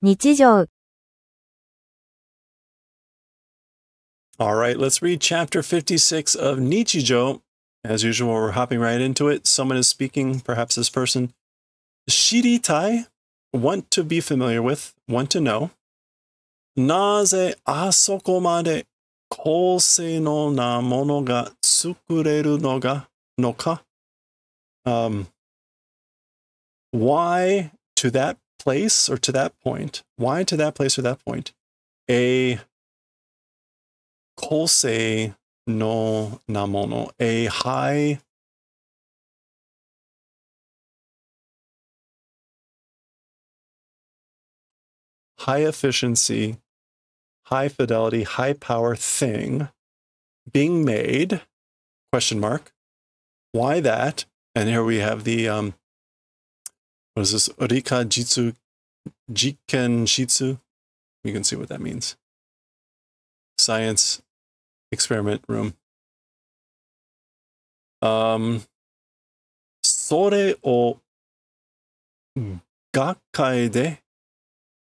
日常 All right, let's read chapter 56 of Nichijou. As usual, we're hopping right into it. Someone is speaking, perhaps this person. Shiritai, want to be familiar with, want to know. Naze asoko made no na mono ga tsukureru no ga no ka? Um, why to that place or to that point? Why to that place or that point? A Kosei no Namono, a high high efficiency, high fidelity, high power thing being made, question mark. Why that? And here we have the um what is this? Rika Jitsu Jiken Shitsu. You can see what that means. Science experiment room. Um, それを学会で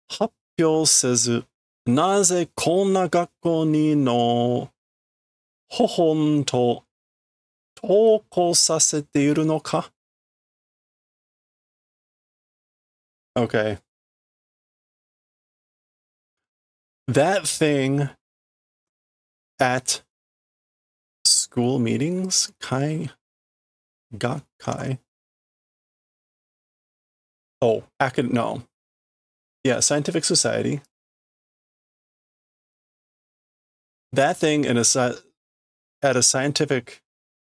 発表せず、なぜこんな学校にのほほんと投稿させているのか Okay. That thing at school meetings, Kai Gakkai. Oh, acad no. Yeah, scientific society. That thing in a at a scientific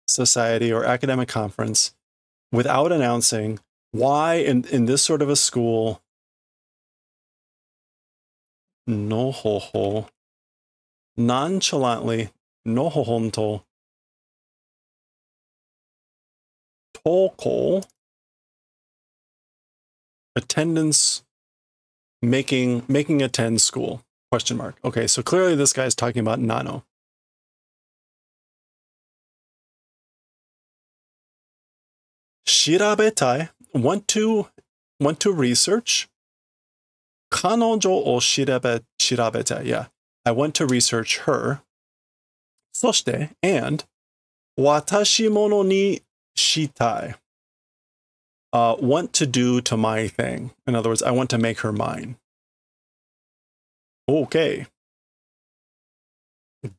society or academic conference without announcing why in, in this sort of a school no ho ho nonchalantly no ho honto toko attendance making making attend school question mark. Okay so clearly this guy's talking about nano. Shirabetai want to want to research 彼女を調べ調べた yeah I want to research her そして and 私ものにしたい uh, want to do to my thing. In other words, I want to make her mine. Okay.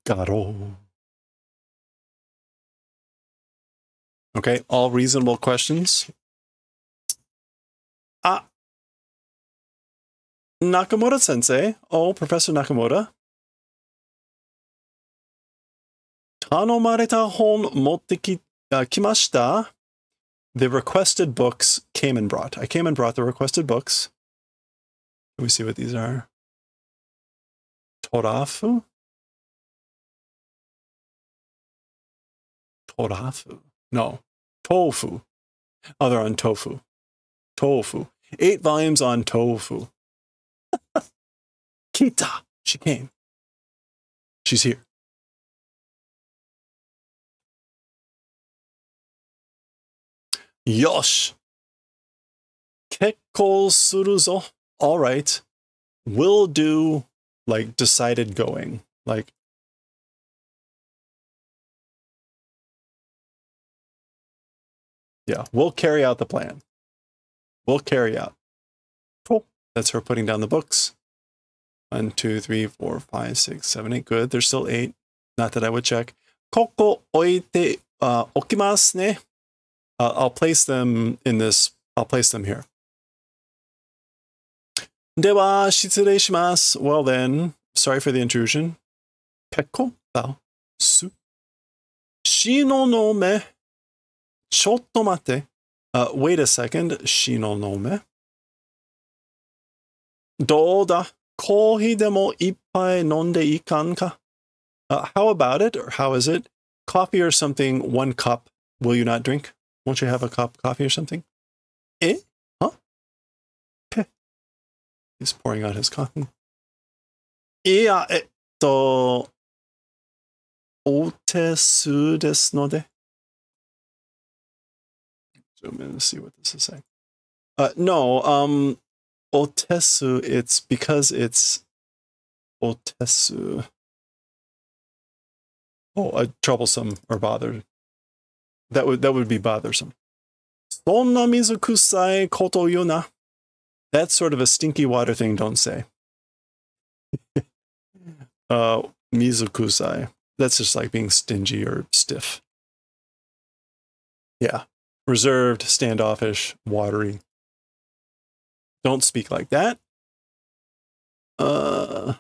Garo. Okay, all reasonable questions. Ah. Nakamura sensei. Oh, Professor Nakamura. Tanomareta hon uh, kimashita. The requested books came and brought. I came and brought the requested books. Let me see what these are. Torafu? Torafu. No. Tofu. Oh, they're on tofu. Tofu. Eight volumes on tofu. Kita. She came. She's here. Yosh. Kekko suruzo. All right. Will do like decided going. Like Yeah, we'll carry out the plan will carry out. Cool. That's her putting down the books. One, two, three, four, five, six, seven, eight. Good. There's still eight. Not that I would check. Koko oite uh, okimasu ne. Uh, I'll place them in this. I'll place them here. Dewa shimasu. Well then, sorry for the intrusion. Pekko bao su. Shinonome. Chotto mate. ちょっと待って。Uh, wait a second. しののめ。どうだコーヒーでも一杯飲んでいかんか uh, How about it? Or how is it? Coffee or something, one cup. Will you not drink? Won't you have a cup of coffee or something? Eh? Huh? Peh. He's pouring out his coffee. いや、えっと、お手数ですので。 Zoom in see what this is saying. Uh, no, um, otesu, it's because it's otesu. Oh, uh, troublesome or bothered. That would that would be bothersome. Sonna mizu kusai koto yuna. That's sort of a stinky water thing, don't say. uh mizu kusai. That's just like being stingy or stiff. Yeah. Reserved, standoffish, watery. Don't speak like that. Uh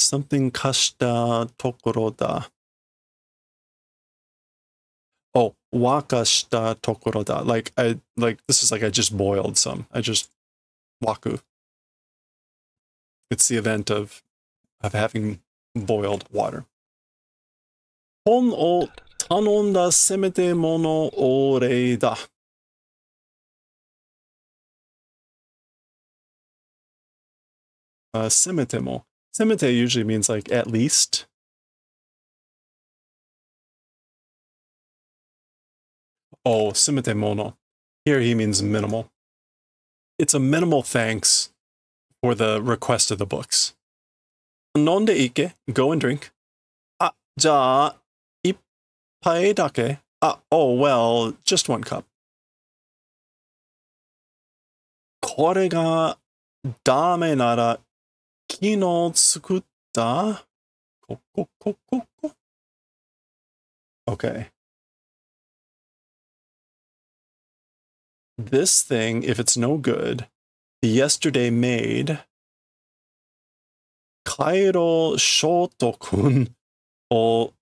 something kashita tokoro da. Oh, wakashita tokoro da. Like I like this is like I just boiled some. I just waku. It's the event of of having boiled water. Hon o tanonda semete mono o rei da. Uh, semete mo. Semete usually means like at least. Oh, semete mono. Here he means minimal. It's a minimal thanks for the request of the books. Nonde go and drink. Ah, ippai dake. Ah, oh, well, just one cup. これがダメなら昨日作ったこここここ Okay. This thing, if it's no good, the yesterday made Kairo Shoto-kun o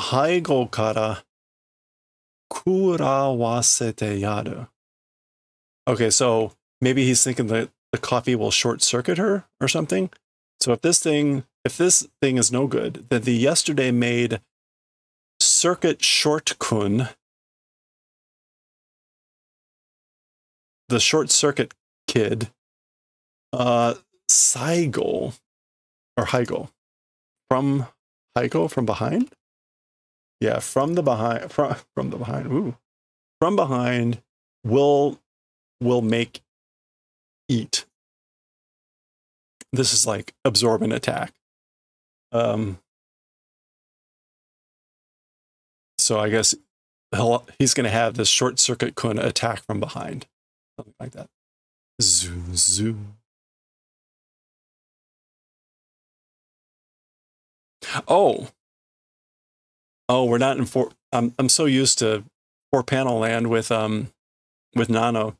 Haigo kara kurawasete yaru. Okay, so maybe he's thinking that the coffee will short circuit her or something. So if this thing if this thing is no good, then the yesterday made circuit short kun the short circuit kid uh Saigo or Heigo from Heigo from behind yeah from the behind from from the behind ooh from behind will will make eat. This is like absorb an attack. Um, so I guess he'll, he's going to have this short circuit kun attack from behind, something like that. Zoom, zoom. Oh, oh, we're not in four. I'm I'm so used to four panel land with um with Nano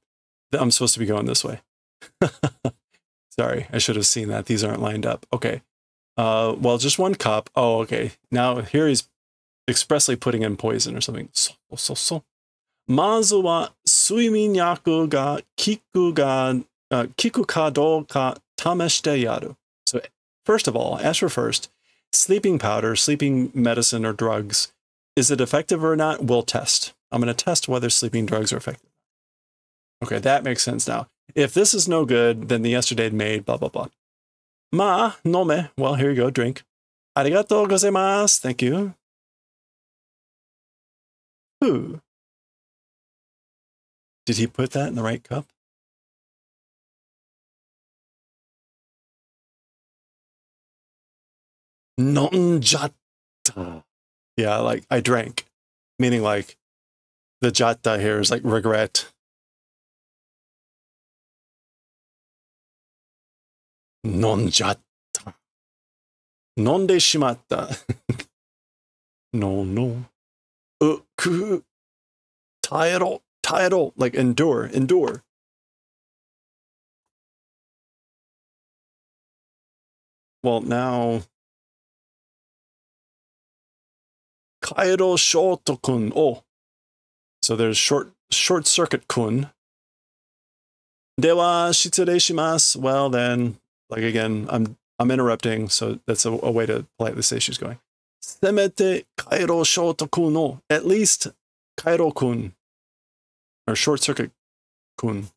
that I'm supposed to be going this way. Sorry, I should have seen that. These aren't lined up. Okay. Uh, well, just one cup. Oh, okay. Now here he's expressly putting in poison or something. So so so. Mazu wa suiminyaku ga kiku ga uh, kiku ka do ka tameshite yaru. So first of all, as for first, sleeping powder, sleeping medicine or drugs, is it effective or not? We'll test. I'm going to test whether sleeping drugs are effective. Okay, that makes sense now. If this is no good, then the yesterday made, blah, blah, blah. Ma, no me. Well, here you go, drink. Arigato gozaimasu. Thank you. Who? Did he put that in the right cup? Non jatta. Yeah, like I drank. Meaning like the jatta here is like regret. Non jatta. Non de shimatta. no, no. Uh, ku. Tairo. Tairo. Like endure. Endure. Well, now. Kairo kun. Oh. So there's short short circuit kun. Dewa shitsure shimasu. Well, then like again, I'm I'm interrupting, so that's a, a way to politely say she's going. Semete kairo shoto no. Oh, at least kairo kun. Or short circuit kun.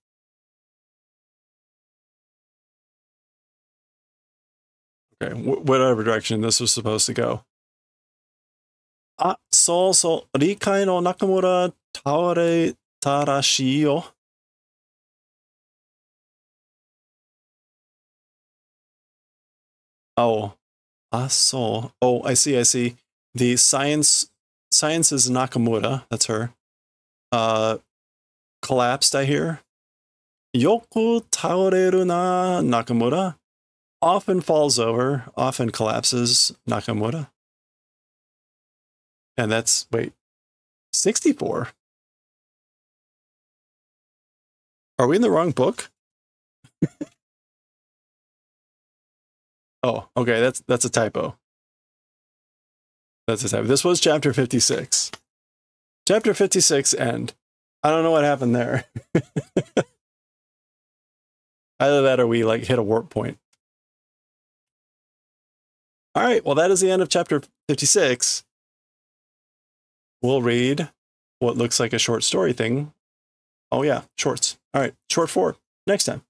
Okay, whatever direction this was supposed to go. あ、そうそう、理解の中村倒れたらしいよ。Oh, ah, so. Oh, I see, I see. The science, sciences Nakamura. That's her. Uh, collapsed, I hear. Yoku taoreru na Nakamura. Often falls over, often collapses Nakamura. And that's wait, sixty four. Are we in the wrong book? oh, okay. That's that's a typo. That's a typo. This was chapter 56. Chapter 56 end. I don't know what happened there. Either that or we like hit a warp point. All right, well, that is the end of chapter 56. We'll read what looks like a short story thing. Oh, yeah, shorts. All right, short four next time.